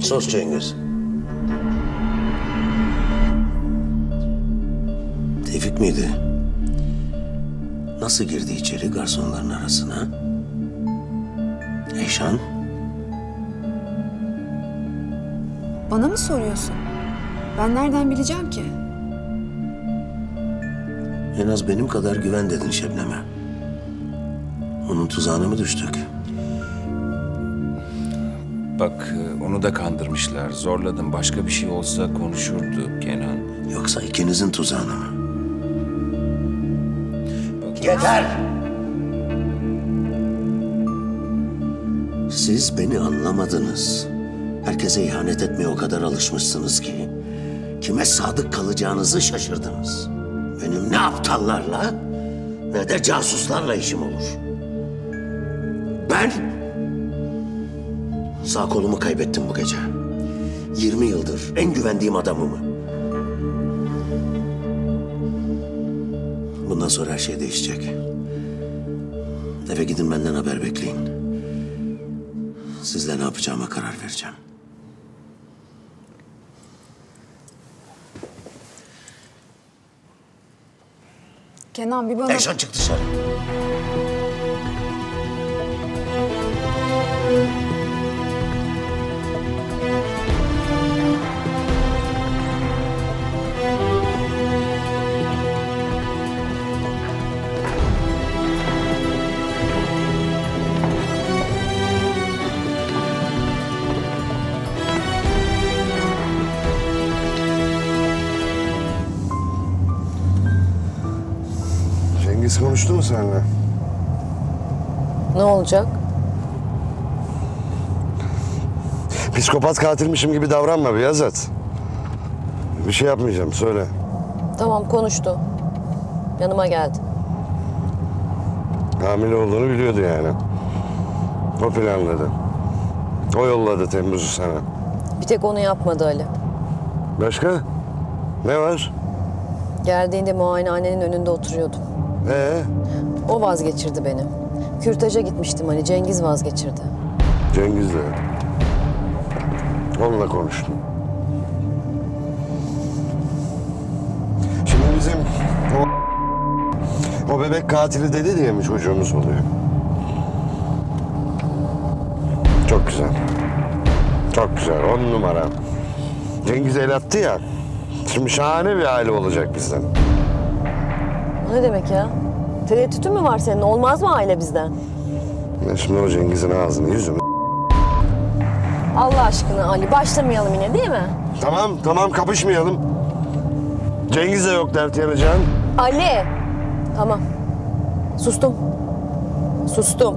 Sus Cengiz. Tevfik miydi? Nasıl girdi içeri garsonların arasına? Eyşan? Bana mı soruyorsun? Ben nereden bileceğim ki? En az benim kadar güven dedin Şebnem'e. Onun tuzağına mı düştük? Bak e, onu da kandırmışlar. Zorladım. Başka bir şey olsa konuşurdu Kenan. Yoksa ikinizin tuzağına mı? Bak, Yeter! Siz beni anlamadınız. Herkese ihanet etmeye o kadar alışmışsınız ki... ...kime sadık kalacağınızı şaşırdınız. Benim ne aptallarla ne de casuslarla işim olur. Ben sağ kolumu kaybettim bu gece. 20 yıldır en güvendiğim adamımı. Bundan sonra her şey değişecek. Eve gidin benden haber bekleyin. Sizle ne yapacağıma karar vereceğim. Kenan bir bana... Eyşan çık dışarı. Cengiz konuştu mu seninle? Ne olacak? Psikopat katilmişim gibi davranma Beyazıt. Bir şey yapmayacağım söyle. Tamam konuştu. Yanıma geldi. Hamile olduğunu biliyordu yani. O planladı. O yolladı Temmuz'u sana. Bir tek onu yapmadı Ali. Başka? Ne var? Geldiğinde muayenehanenin önünde oturuyordum. Ee, O vazgeçirdi beni. Kürtaja gitmiştim hani Cengiz vazgeçirdi. Cengiz'le. Onunla konuştum. Şimdi bizim o, o bebek katili dedi diye mi çocuğumuz oluyor? Çok güzel. Çok güzel. On numara. Cengiz el attı ya. Şimdi şahane bir aile olacak bizden. O ne demek ya? Tereddütün mü var senin? Olmaz mı aile bizden? Ben şimdi o Cengiz'in ağzını yüzünü... Allah aşkına Ali başlamayalım yine değil mi? Tamam tamam kapışmayalım. Cengiz de yok dert yanacağın. Ali! Tamam. Sustum. Sustum.